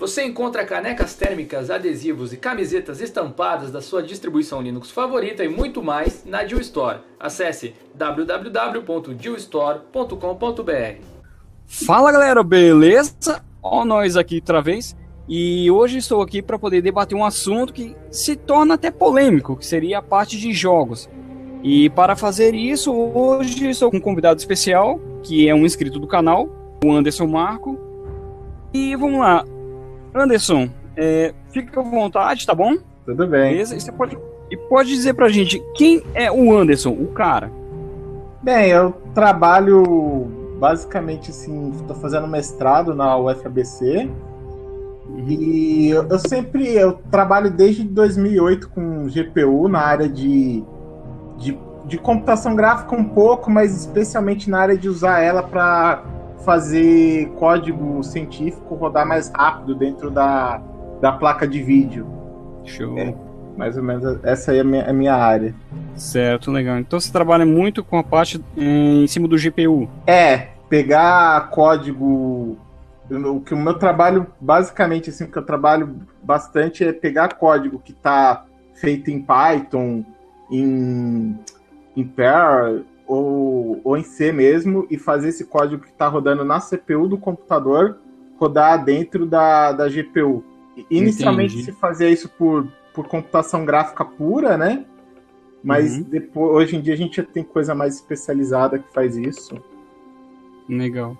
você encontra canecas térmicas, adesivos e camisetas estampadas da sua distribuição Linux favorita e muito mais na Deal Store. Acesse www.dealstore.com.br. Fala galera, beleza? Ó nós aqui outra vez. E hoje estou aqui para poder debater um assunto que se torna até polêmico, que seria a parte de jogos. E para fazer isso, hoje estou com um convidado especial, que é um inscrito do canal, o Anderson Marco. E vamos lá. Anderson, é, fica à vontade, tá bom? Tudo bem. Beleza? E, pode, e pode dizer pra gente quem é o Anderson, o cara? Bem, eu trabalho basicamente assim, estou fazendo mestrado na UFABC e eu, eu, sempre eu trabalho desde 2008 com GPU na área de, de, de, computação gráfica um pouco, mas especialmente na área de usar ela para fazer código científico rodar mais rápido dentro da, da placa de vídeo. Show. É, mais ou menos essa é a minha, a minha área. Certo, legal. Então você trabalha muito com a parte em cima do GPU. É, pegar código o que o meu trabalho, basicamente, assim, que eu trabalho bastante é pegar código que está feito em Python, em, em Perl ou, ou em C mesmo e fazer esse código que está rodando na CPU do computador rodar dentro da, da GPU. Inicialmente Entendi. se fazia isso por, por computação gráfica pura, né? Mas uhum. depois, hoje em dia a gente já tem coisa mais especializada que faz isso. Legal.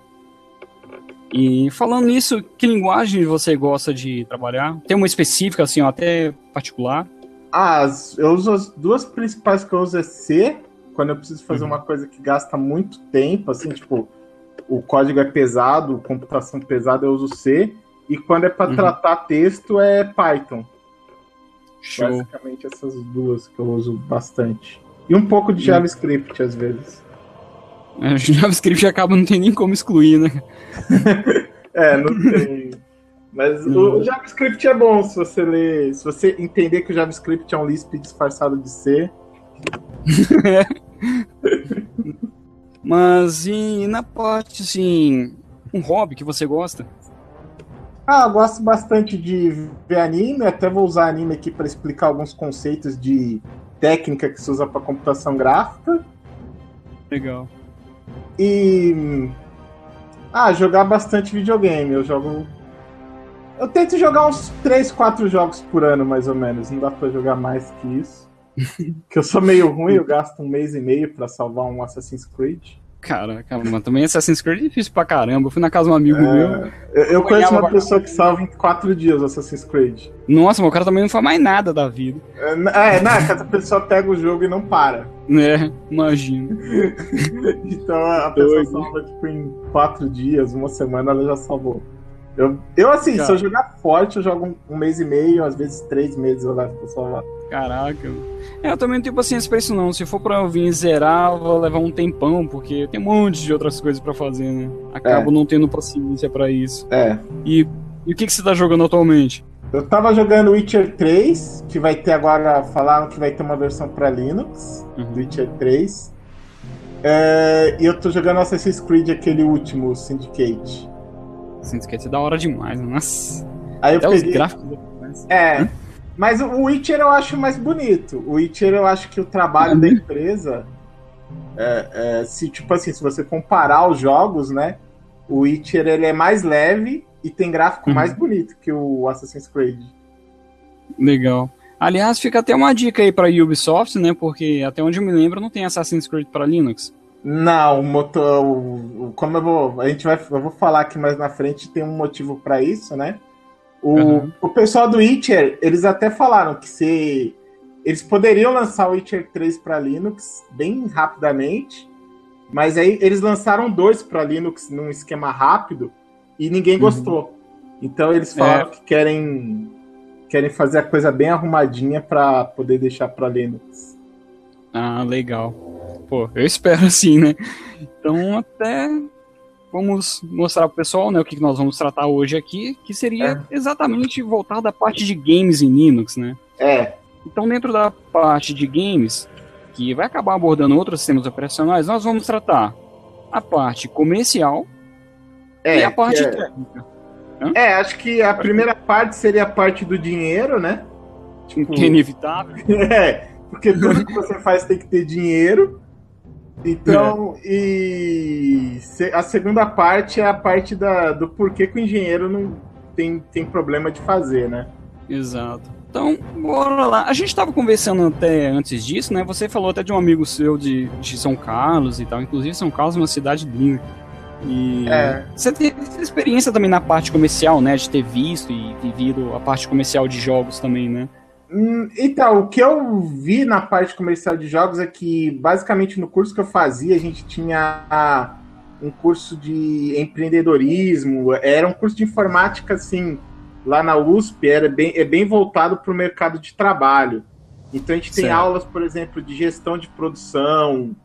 E falando nisso, que linguagem você gosta de trabalhar? Tem uma específica, assim, até particular? Ah, eu uso as duas principais que eu uso é C, quando eu preciso fazer uhum. uma coisa que gasta muito tempo, assim, tipo, o código é pesado, computação pesada, eu uso C. E quando é para uhum. tratar texto, é Python. Show. Basicamente essas duas que eu uso bastante. E um pouco de JavaScript, às vezes. É, JavaScript acaba não tem nem como excluir, né? é, não tem. Mas o JavaScript é bom se você ler, se você entender que o JavaScript é um Lisp disfarçado de C. Mas e na parte assim, um hobby que você gosta? Ah, eu gosto bastante de ver anime, até vou usar anime aqui para explicar alguns conceitos de técnica que se usa para computação gráfica. Legal. E. Ah, jogar bastante videogame. Eu jogo. Eu tento jogar uns 3, 4 jogos por ano, mais ou menos. Não dá pra jogar mais que isso. que eu sou meio ruim, eu gasto um mês e meio para salvar um Assassin's Creed. Caraca, mano, também Assassin's Creed é difícil pra caramba. Eu fui na casa de um amigo é, meu. Eu, eu conheço uma pessoa que salva em 4 dias Assassin's Creed. Nossa, mas o cara também não faz mais nada da vida. É, é não, essa pessoa pega o jogo e não para. É, imagino. então a pessoa Doido. salva tipo em 4 dias, uma semana ela já salvou. Eu, eu assim, Cara. se eu jogar forte, eu jogo um, um, mês e meio, às vezes três meses eu levo pra salvar. Caraca. É, eu também não tenho paciência pra isso não. Se for pra eu vir zerar, vou levar um tempão, porque tem um monte de outras coisas pra fazer, né? Acabo é. não tendo paciência pra isso. É. E, e o que, que você tá jogando atualmente? Eu tava jogando Witcher 3, que vai ter agora, falaram que vai ter uma versão pra Linux, uhum. do Witcher 3. É, e eu tô jogando Assassin's Creed, aquele último, Syndicate. Syndicate é da hora demais, nossa. Aí eu Até peguei... os gráficos. É. Hã? Mas o Witcher eu acho mais bonito. O Witcher eu acho que o trabalho da empresa. É, é, se, tipo assim, se você comparar os jogos, né? O Witcher ele é mais leve e tem gráfico uhum. mais bonito que o Assassin's Creed. Legal. Aliás, fica até uma dica aí para Ubisoft, né? Porque até onde eu me lembro não tem Assassin's Creed para Linux. Não, o motor, o, como eu vou, a gente vai, eu vou falar aqui mais na frente, tem um motivo para isso, né? O, uhum. o pessoal do Witcher, eles até falaram que se eles poderiam lançar o Witcher 3 para Linux bem rapidamente, mas aí eles lançaram dois para Linux num esquema rápido e ninguém uhum. gostou. Então eles falaram é. que querem querem fazer a coisa bem arrumadinha para poder deixar para Linux. Ah, legal. Pô, eu espero assim, né? Então até vamos mostrar pro pessoal, né, o que nós vamos tratar hoje aqui, que seria é. exatamente voltar da parte de games em Linux, né? É. Então dentro da parte de games, que vai acabar abordando outros sistemas operacionais, nós vamos tratar a parte comercial é, e a parte é, técnica. É, acho que a primeira parte seria a parte do dinheiro, né? Tipo, que é inevitável. é, porque tudo que você faz tem que ter dinheiro. Então, é. e a segunda parte é a parte da, do porquê que o engenheiro não tem, tem problema de fazer, né? Exato. Então, bora lá. A gente estava conversando até antes disso, né? Você falou até de um amigo seu de, de São Carlos e tal. Inclusive, São Carlos é uma cidade linda. E é. você teve experiência também na parte comercial, né? De ter visto e vivido a parte comercial de jogos também, né? Hum, então, o que eu vi na parte comercial de jogos é que, basicamente, no curso que eu fazia, a gente tinha um curso de empreendedorismo, era um curso de informática, assim, lá na USP, era bem, é bem voltado para o mercado de trabalho. Então, a gente tem certo. aulas, por exemplo, de gestão de produção,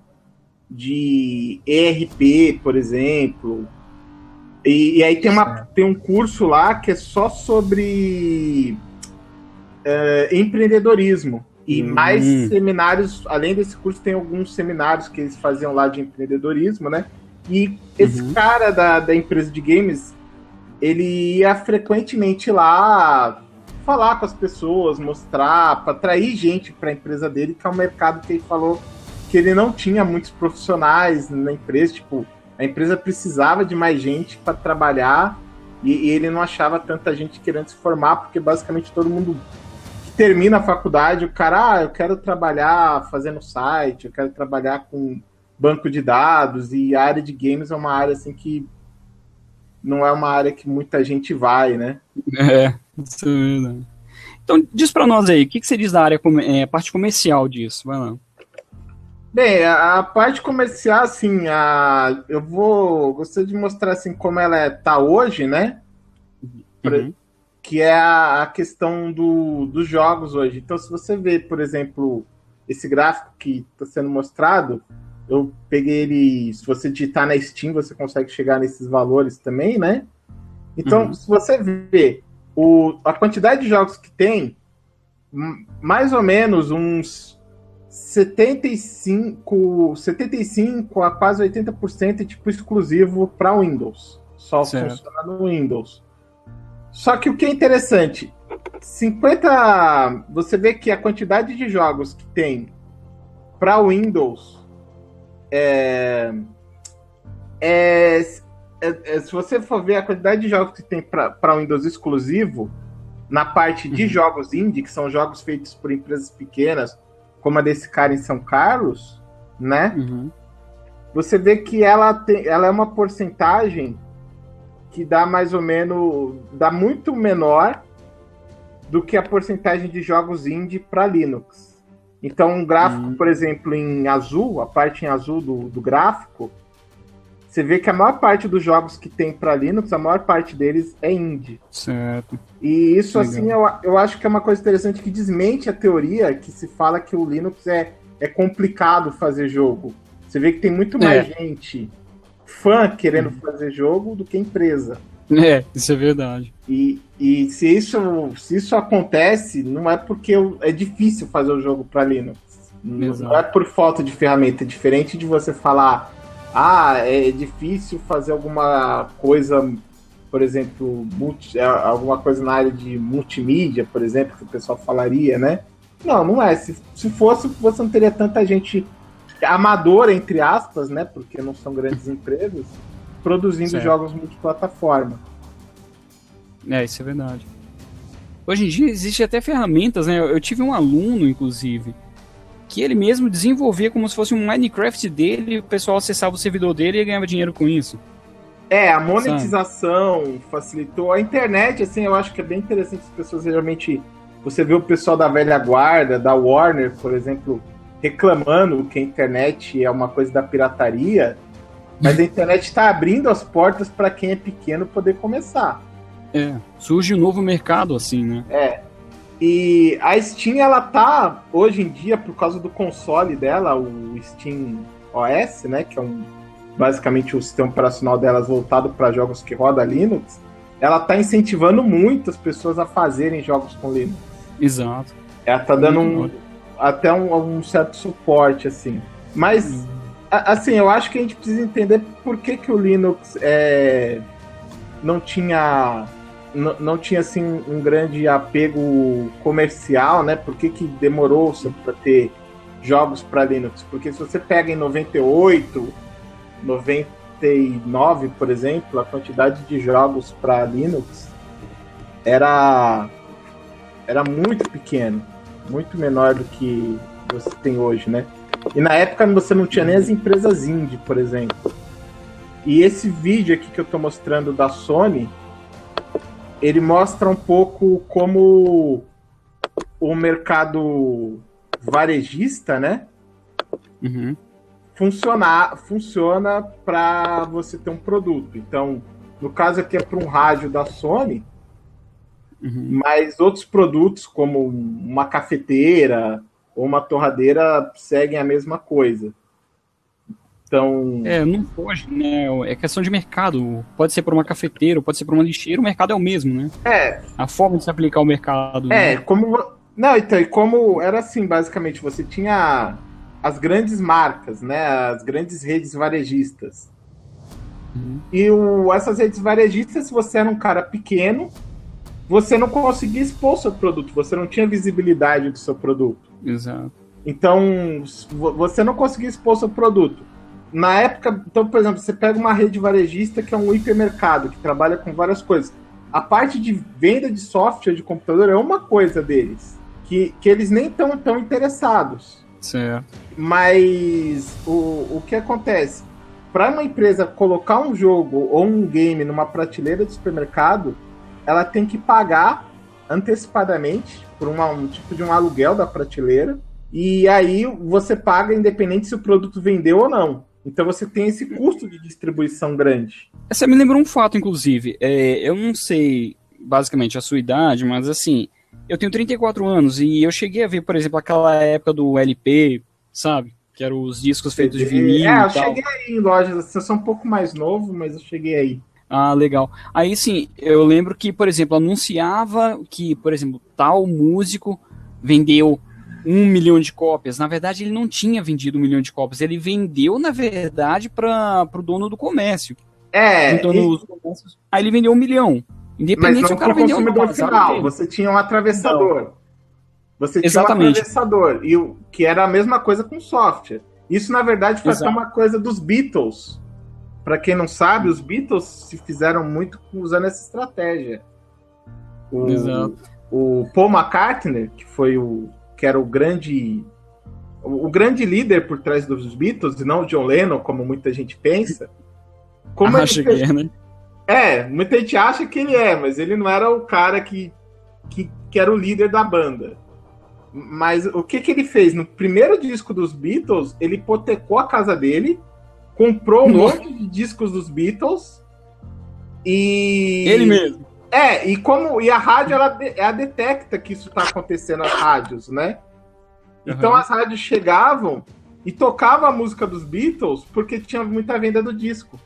de ERP, por exemplo. E, e aí tem, uma, tem um curso lá que é só sobre uh, empreendedorismo. E hum. mais seminários, além desse curso, tem alguns seminários que eles faziam lá de empreendedorismo, né? E esse uhum. cara da, da empresa de games, ele ia frequentemente lá falar com as pessoas, mostrar, para atrair gente para a empresa dele, que é um mercado que ele falou que ele não tinha muitos profissionais na empresa, tipo, a empresa precisava de mais gente para trabalhar e, e, ele não achava tanta gente querendo se formar, porque basicamente todo mundo termina a faculdade, o cara, ah, eu quero trabalhar fazendo site, eu quero trabalhar com banco de dados, e a área de games é uma área assim que não é uma área que muita gente vai, né? É, isso é verdade. Então, diz para nós aí, o que, que você diz da área, é, parte comercial disso? Vai lá. Bem, a, a, parte comercial, assim, a, eu vou gostaria de mostrar assim como ela está é, tá hoje, né? Pra, uhum que é a, a questão do, dos jogos hoje. Então, se você vê, por exemplo, esse gráfico que está sendo mostrado, eu peguei ele. Se você digitar na Steam, você consegue chegar nesses valores também, né? Então, uhum. se você vê o, a quantidade de jogos que tem, mais ou menos uns 75, 75 a quase 80% é tipo exclusivo para Windows. Só certo. funciona no Windows. Só que o que é interessante, 50. Você vê que a quantidade de jogos que tem para Windows é, é, é, é, Se você for ver a quantidade de jogos que tem para Windows exclusivo, na parte de uhum. jogos indie, que são jogos feitos por empresas pequenas, como a desse cara em São Carlos, né? Uhum. Você vê que ela, tem, ela é uma porcentagem que dá mais ou menos. dá muito menor do que a porcentagem de jogos indie para Linux. Então, um gráfico, uhum. por exemplo, em azul, a parte em azul do, do gráfico, você vê que a maior parte dos jogos que tem para Linux, a maior parte deles é indie. Certo. E isso, Legal. assim, eu, eu acho que é uma coisa interessante que desmente a teoria que se fala que o Linux é, é complicado fazer jogo. Você vê que tem muito mais é. gente fã querendo uhum. fazer jogo do que empresa. É, isso é verdade. E, e se, isso, se isso acontece, não é porque é difícil fazer o jogo para Linux. Exato. Não é por falta de ferramenta. É diferente de você falar, ah, é difícil fazer alguma coisa, por exemplo, multi, é, alguma coisa na área de multimídia, por exemplo, que o pessoal falaria, né? Não, não é. Se, se fosse, você não teria tanta gente amadora, entre aspas, né? Porque não são grandes empresas, produzindo certo. jogos multiplataforma. É, isso é verdade. Hoje em dia existe até ferramentas, né? Eu tive um aluno, inclusive, que ele mesmo desenvolvia como se fosse um Minecraft dele, o pessoal acessava o servidor dele e ganhava dinheiro com isso. É, a monetização Sabe? facilitou. A internet, assim, eu acho que é bem interessante as pessoas geralmente. Você vê o pessoal da velha guarda, da Warner, por exemplo, reclamando que a internet é uma coisa da pirataria, mas a internet está abrindo as portas para quem é pequeno poder começar. É, surge um novo mercado assim, né? É. E a Steam, ela tá, hoje em dia, por causa do console dela, o Steam OS, né, que é um, basicamente o sistema operacional delas voltado para jogos que roda Linux, ela tá incentivando muito as pessoas a fazerem jogos com Linux. Exato. Ela tá dando um, até um, um certo suporte, assim. Mas, uhum. Assim, eu acho que a gente precisa entender por que, que o Linux é, não tinha não tinha assim um grande apego comercial, né? Por que, que demorou para ter jogos para Linux? Porque se você pega em 98, 99, por exemplo, a quantidade de jogos para Linux era era muito pequeno, muito menor do que você tem hoje, né? E na época você não tinha nem as empresas indie, por exemplo. E esse vídeo aqui que eu estou mostrando da Sony, ele mostra um pouco como o mercado varejista, né? Uhum. Funcionar, funciona para você ter um produto. Então, no caso aqui é para um rádio da Sony, uhum. mas outros produtos como uma cafeteira ou uma torradeira seguem a mesma coisa. Então. É, não pode, né? É questão de mercado. Pode ser para uma cafeteira, pode ser para uma lixeira, o mercado é o mesmo, né? É. A forma de se aplicar o mercado. É, né? como. Não, então, e como era assim, basicamente, você tinha as grandes marcas, né? As grandes redes varejistas. Uhum. E o, essas redes varejistas, se você era um cara pequeno, você não conseguia expor seu produto, você não tinha visibilidade do seu produto. Exato. Então, você não conseguia expor seu produto na época, então, por exemplo, você pega uma rede varejista que é um hipermercado, que trabalha com várias coisas. A parte de venda de software de computador é uma coisa deles, que, que eles nem estão tão interessados. Certo. Mas o, o que acontece? Para uma empresa colocar um jogo ou um game numa prateleira de supermercado, ela tem que pagar antecipadamente por uma, um tipo de um aluguel da prateleira. E aí você paga independente se o produto vendeu ou não. Então você tem esse custo de distribuição grande. Você me lembrou um fato, inclusive. É, eu não sei basicamente a sua idade, mas assim, eu tenho 34 anos e eu cheguei a ver, por exemplo, aquela época do LP, sabe? Que eram os discos feitos de vinil. É, eu cheguei aí em lojas, assim, eu sou um pouco mais novo, mas eu cheguei aí. Ah, legal. Aí sim, eu lembro que, por exemplo, anunciava que, por exemplo, tal músico vendeu um milhão de cópias. Na verdade, ele não tinha vendido um milhão de cópias. Ele vendeu, na verdade, para o dono do comércio. É. Então, e... Aí ele vendeu um milhão. Independente se o cara vendeu um final. Você tinha um atravessador. Não. Você tinha Exatamente. um atravessador. E o, que era a mesma coisa com software. Isso, na verdade, foi até uma coisa dos Beatles. Para quem não sabe, os Beatles se fizeram muito usando essa estratégia. O, Exato. o Paul McCartney, que foi o que era o grande o, grande líder por trás dos Beatles, e não o John Lennon, como muita gente pensa. Como Acho que é, né? É, muita gente acha que ele é, mas ele não era o cara que, que, que era o líder da banda. Mas o que, que ele fez? No primeiro disco dos Beatles, ele hipotecou a casa dele, comprou um monte de discos dos Beatles e. Ele mesmo. É, e como e a rádio ela, ela detecta que isso está acontecendo nas rádios, né? Então uhum. as rádios chegavam e tocavam a música dos Beatles porque tinha muita venda do disco.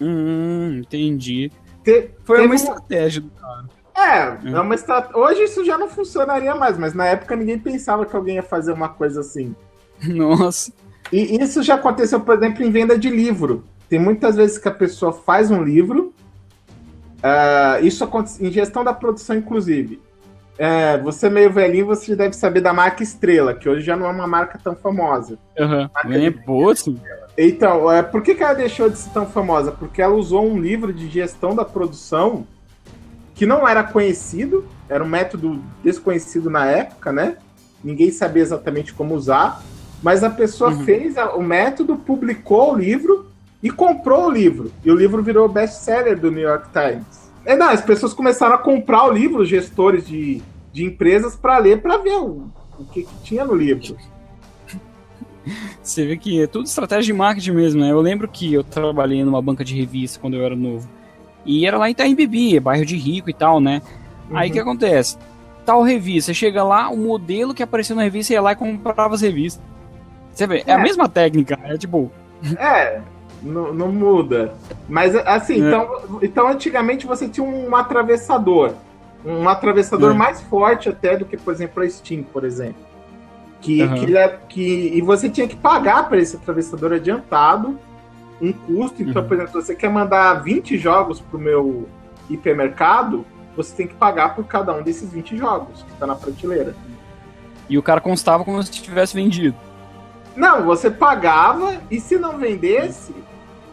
Hum, entendi. Te, Foi uma estratégia do cara. É, é uma estrat... hoje isso já não funcionaria mais, mas na época ninguém pensava que alguém ia fazer uma coisa assim. Nossa. E isso já aconteceu, por exemplo, em venda de livro. Tem muitas vezes que a pessoa faz um livro Uh, isso acontece em gestão da produção, inclusive. É, você é meio velhinho, você deve saber da marca Estrela, que hoje já não é uma marca tão famosa. Uhum. É boa, sim. Então, é, por que, que ela deixou de ser tão famosa? Porque ela usou um livro de gestão da produção que não era conhecido, era um método desconhecido na época, né? Ninguém sabia exatamente como usar, mas a pessoa uhum. fez a, o método, publicou o livro e comprou o livro. E o livro virou best-seller do New York Times. É, não, as pessoas começaram a comprar o livro, os gestores de, de empresas, para ler, para ver o, o que, que, tinha no livro. Você vê que é tudo estratégia de marketing mesmo, né? Eu lembro que eu trabalhei numa banca de revista quando eu era novo. E era lá em Itaim Bibi, bairro de rico e tal, né? Uhum. Aí o que acontece? Tal revista, chega lá, o modelo que apareceu na revista ia lá e comprava as revistas. Você vê, é, é a mesma técnica, é tipo. É, não, não muda. Mas assim, é. então, então antigamente você tinha um atravessador. Um atravessador é. mais forte até do que, por exemplo, a Steam, por exemplo. Que, uhum. que, que, e você tinha que pagar para esse atravessador adiantado um custo. Então, uhum. por exemplo, você quer mandar 20 jogos pro meu hipermercado, você tem que pagar por cada um desses 20 jogos que tá na prateleira. E o cara constava como se tivesse vendido. Não, você pagava e se não vendesse.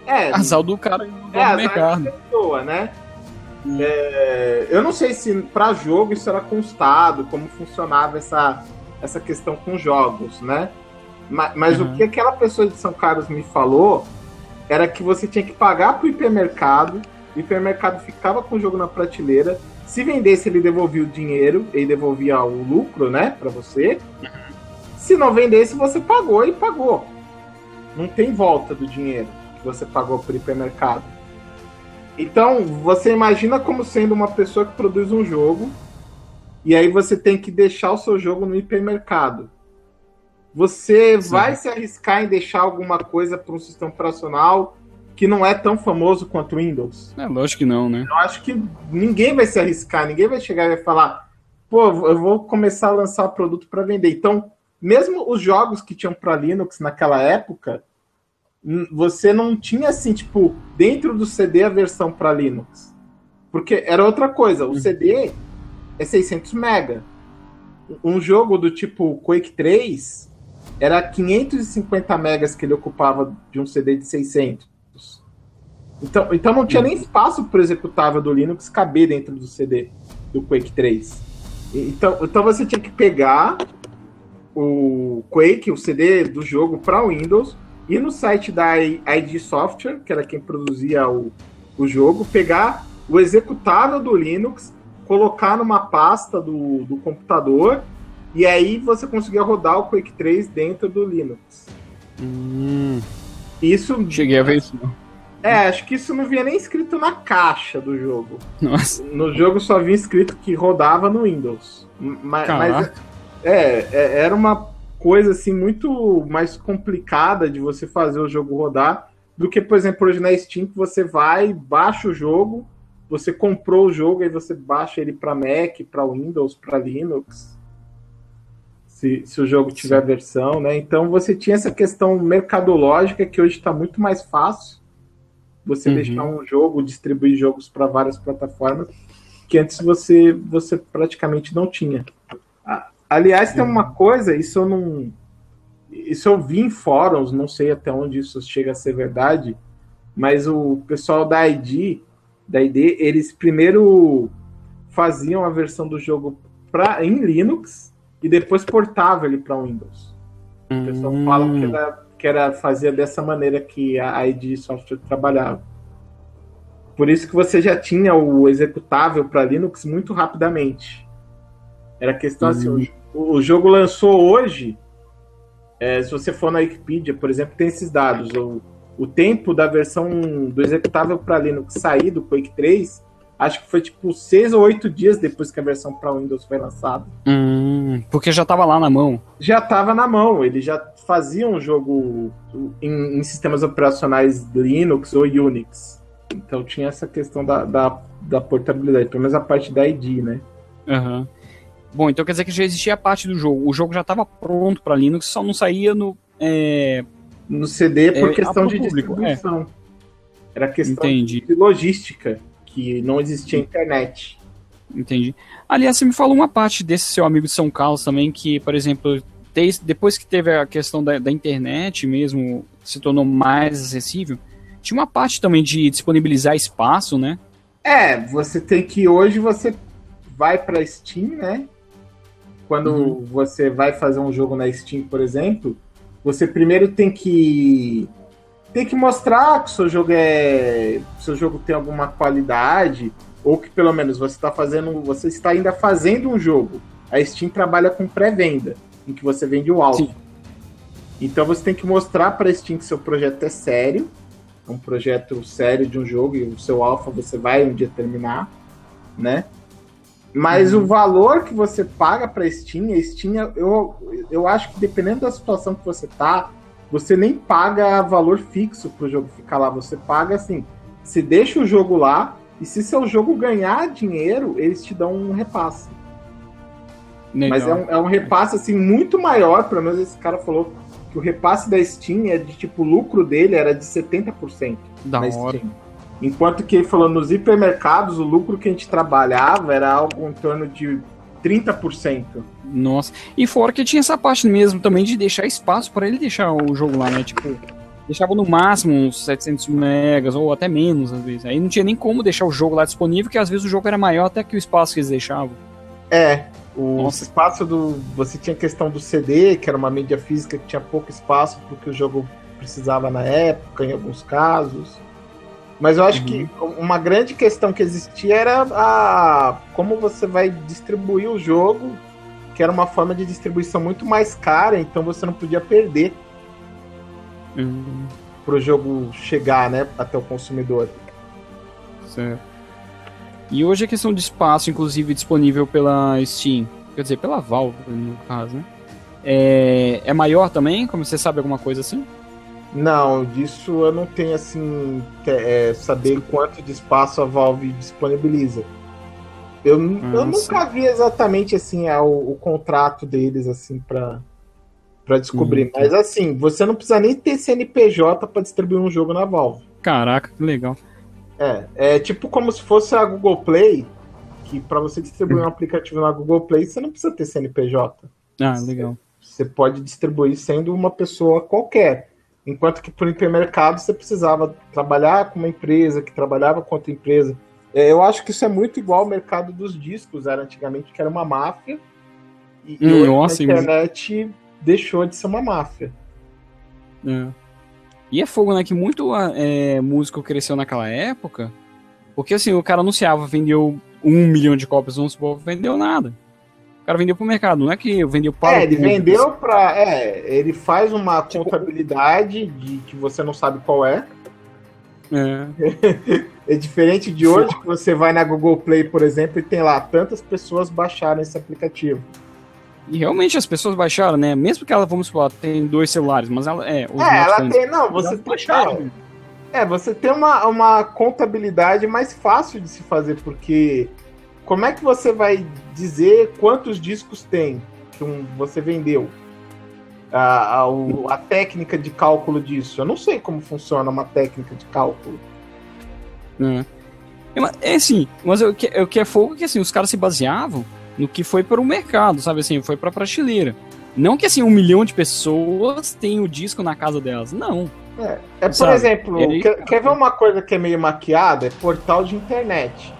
É, Azar do cara do é, mercado. da pessoa, né? Hum. É, eu não sei se para jogo isso era constado, como funcionava essa, essa questão com jogos, né? Ma- Mas, Uhum. o que aquela pessoa de São Carlos me falou era que você tinha que pagar pro hipermercado, o hipermercado ficava com o jogo na prateleira, se vendesse ele devolvia o dinheiro, ele devolvia o lucro, né, para você. Se não vendesse, você pagou e pagou. Não tem volta do dinheiro que você pagou pro hipermercado. Então, você imagina como sendo uma pessoa que produz um jogo e aí você tem que deixar o seu jogo no hipermercado. Você Sim. vai se arriscar em deixar alguma coisa para um sistema operacional que não é tão famoso quanto o Windows? É lógico que não, né? Eu acho que ninguém vai se arriscar, ninguém vai chegar e vai falar, pô, eu vou começar a lançar o produto para vender. Então, mesmo os jogos que tinham para Linux naquela época, você não tinha assim, tipo, dentro do CD a versão para Linux. Porque era outra coisa, o CD é 600 mega. Um jogo do tipo Quake 3 era 550 megas que ele ocupava de um CD de 600. Então, então não tinha nem espaço para o executável do Linux caber dentro do CD do Quake 3. E- Então, então você tinha que pegar o Quake, o CD do jogo para Windows, ir no site da ID Software, que era quem produzia o, o jogo, pegar o executável do Linux, colocar numa pasta do, do computador, e aí você conseguia rodar o Quake 3 dentro do Linux. Hum, Isso cheguei a ver isso. é, acho que isso não vinha nem escrito na caixa do jogo. Nossa, No jogo só vinha escrito que rodava no Windows. Ma- Mas. É, é, era uma coisa assim muito mais complicada de você fazer o jogo rodar do que, por exemplo, hoje na Steam que você vai, baixa o jogo, você comprou o jogo e você baixa ele para Mac, para Windows, para Linux. Se, se o jogo tiver versão, né? Então você tinha essa questão mercadológica que hoje está muito mais fácil você Uhum. deixar um jogo, distribuir jogos para várias plataformas, que antes você, você praticamente não tinha. Aliás, tem uma coisa, isso eu não. Isso eu vi em fóruns, não sei até onde isso chega a ser verdade, mas o pessoal da ID, da ID, eles primeiro faziam a versão do jogo pra, em Linux e depois portavam ele para Windows. O pessoal Hum. fala que era, que era fazia dessa maneira que a ID Software trabalhava. Por isso que você já tinha o executável para Linux muito rapidamente. Era questão assim, Uhum. O, jogo lançou hoje. é, se você for na Wikipedia, por exemplo, tem esses dados. O, o tempo da versão do executável para Linux sair do Quake 3, acho que foi tipo seis ou oito dias depois que a versão para Windows foi lançada Hum, porque já tava lá na mão. já estava na mão. Ele já fazia um jogo em, em sistemas operacionais Linux ou Unix. Então tinha essa questão da, da, da portabilidade, pelo menos a parte da ID, né? Aham. Bom, então quer dizer que já existia a parte do jogo. O jogo já estava pronto para Linux, só não saía no. é, No CD por É, questão de público, distribuição. Era questão Entendi, de logística, que não existia internet. entendi. Aliás, você me falou uma parte desse seu amigo de São Carlos também, que, por exemplo, desde- depois que teve a questão da, da internet mesmo, se tornou mais acessível, tinha uma parte também de disponibilizar espaço, né? É, você tem que hoje você vai para Steam, né? Quando Uhum. você vai fazer um jogo na Steam, por exemplo, você primeiro tem que tem que mostrar que o seu jogo é, seu jogo tem alguma qualidade ou que pelo menos você está fazendo, você está ainda fazendo um jogo. A Steam trabalha com pré-venda, em que você vende o alfa. Sim. Então você tem que mostrar para a Steam que seu projeto é sério, é um projeto sério de um jogo e o seu alfa você vai um dia terminar, né? Mas Uhum. o valor que você paga para Steam, a Steam, eu, eu acho que dependendo da situação que você tá, você nem paga valor fixo pro jogo ficar lá, você paga assim, você deixa o jogo lá e se seu jogo ganhar dinheiro, eles te dão um repasse. Mas é Legal. um, é um repasse assim muito maior, pelo menos esse cara falou que o repasse da Steam é de tipo, o lucro dele era de 70% Da na hora. Steam. Enquanto que ele falou nos hipermercados, o lucro que a gente trabalhava era algo em torno de 30%. Nossa. E fora que tinha essa parte mesmo também de deixar espaço para ele deixar o jogo lá, né? Tipo, deixava no máximo uns 700 megas ou até menos às vezes. Aí não tinha nem como deixar o jogo lá disponível, porque às vezes o jogo era maior até que o espaço que eles deixavam. É, o Nossa. espaço do. Você tinha a questão do CD, que era uma mídia física que tinha pouco espaço porque o jogo precisava na época, em alguns casos. Mas eu acho uhum. que uma grande questão que existia era a como você vai distribuir o jogo, que era uma forma de distribuição muito mais cara, então você não podia perder uhum. para o jogo chegar, né, até o consumidor. Certo. E hoje a questão de espaço, inclusive disponível pela Steam, quer dizer, pela Valve no caso, né? É, é maior também? Como você sabe alguma coisa assim? Não, disso eu não tenho assim é, saber quanto de espaço a Valve disponibiliza. Eu, eu nunca vi exatamente assim o, o contrato deles assim para para descobrir. Hum, Mas assim, você não precisa nem ter CNPJ para distribuir um jogo na Valve. Caraca, que legal. É, é tipo como se fosse a Google Play, que para você distribuir um aplicativo na Google Play, você não precisa ter CNPJ. Ah, legal. Você, você pode distribuir sendo uma pessoa qualquer. Enquanto que por hipermercado você precisava trabalhar com uma empresa que trabalhava com outra empresa. É, eu acho que isso é muito igual ao mercado dos discos, era antigamente que era uma máfia. E, hum, hoje nossa, a internet deixou de ser uma máfia. É. E é fogo, né? Que muito é, músico cresceu naquela época. Porque assim, o cara anunciava, vendeu um milhão de cópias, vamos supor, vendeu nada cara vendeu pro mercado, não é que vendeu para. É, ele vendeu para. É, ele faz uma tipo... contabilidade de que você não sabe qual é. É. é diferente de hoje que você vai na Google Play, por exemplo, e tem lá tantas pessoas baixaram esse aplicativo. E realmente as pessoas baixaram, né? Mesmo que ela, vamos supor, tem dois celulares, mas ela é. É, ela tem. Não, você baixaram. É, você tem uma, uma contabilidade mais fácil de se fazer, porque como é que você vai dizer quantos discos tem que um, você vendeu? A, a, a, técnica de cálculo disso. Eu não sei como funciona uma técnica de cálculo. É, é assim, mas o que, o que é fogo é que assim, os caras se baseavam no que foi para o mercado, sabe assim, foi para a prateleira. Não que assim, um milhão de pessoas têm o disco na casa delas, não. É, é por exemplo, quer, quer ver uma coisa que é meio maquiada? É portal de internet.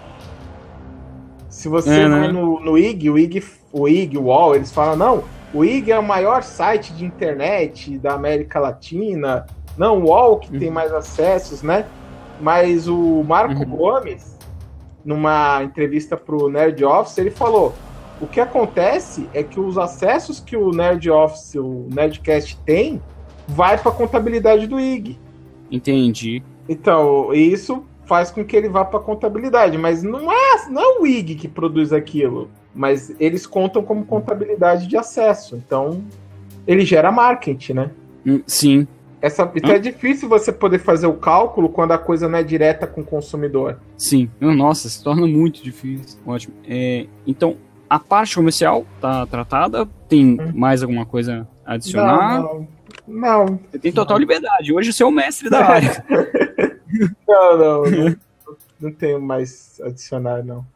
Se você é, vai né? no, no IG, o IG, o IG, o UOL, eles falam, não, o IG é o maior site de internet da América Latina. Não, o UOL que uhum. tem mais acessos, né? Mas o Marco uhum. Gomes, numa entrevista para o Nerd Office, ele falou: o que acontece é que os acessos que o Nerd Office, o Nerdcast tem, vai para a contabilidade do IG. Entendi. Então, isso faz com que ele vá para contabilidade, mas não é, não é o IG que produz aquilo, mas eles contam como contabilidade de acesso. Então, ele gera marketing, né? Hum, sim. Essa, então é difícil você poder fazer o cálculo quando a coisa não é direta com o consumidor. Sim. Nossa, se torna muito difícil. Ótimo. É, então, a parte comercial tá tratada? Tem hum. mais alguma coisa a adicionar? Não, não. não Você tem total não. liberdade. Hoje você é o mestre da área. Não, não, não, não tenho mais adicionar, não.